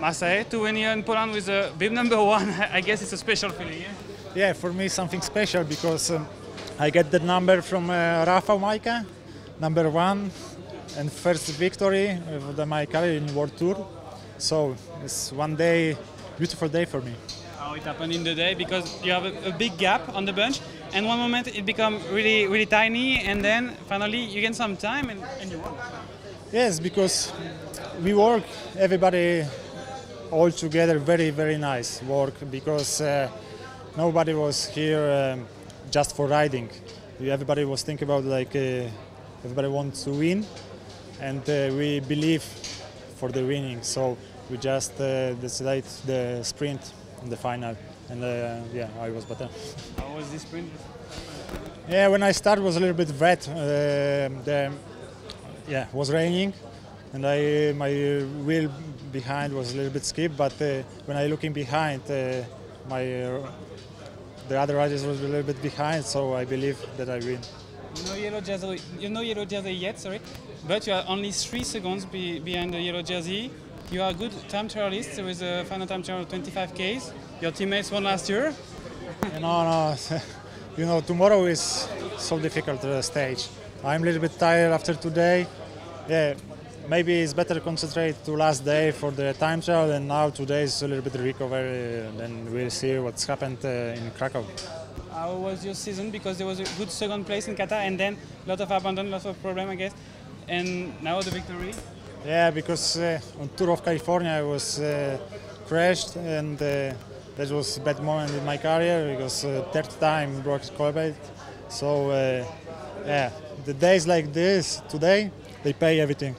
Maciej to win here in Poland with a bib number one. I guess it's a special feeling. Yeah? Yeah, for me something special because um, I get the number from uh, Rafa Majka, number one, and first victory of the, my career in World Tour. So it's one day, beautiful day for me. How it happened in the day because you have a, a big gap on the bunch, and one moment it become really really tiny, and then finally you gain some time and, and you won. Yes, because we work, everybody all together, very, very nice work because uh, nobody was here um, just for riding. Everybody was thinking about like uh, everybody wants to win, and uh, we believe for the winning. So we just uh, decided the sprint in the final, and uh, yeah, I was better. How was this sprint? Yeah, when I started was a little bit wet. Uh, the, yeah, it was raining, and I my wheel behind was a little bit skip. But uh, when I looking behind, uh, my uh, the other riders was a little bit behind, so I believe that I win. You know yellow jersey. You know yellow jersey yet, sorry, but you are only three seconds be, behind the yellow jersey. You are a good time trialist with a final time trial of 25 Ks. Your teammates won last year. no, no, you know tomorrow is so difficult uh, stage. I'm a little bit tired after today. Yeah, maybe it's better to concentrate to last day for the time trial, and now today is a little bit recovery. Then we'll see what's happened uh, in Krakow. How was your season? Because there was a good second place in Qatar, and then a lot of abandon, lots of problem, I guess. And now the victory. Yeah, because uh, on Tour of California I was uh, crashed, and uh, that was a bad moment in my career because uh, third time broke collarbone. So uh, yeah, the days like this today they pay everything.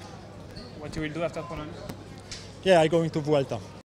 What you will do after Poland? Yeah, I go into Vuelta.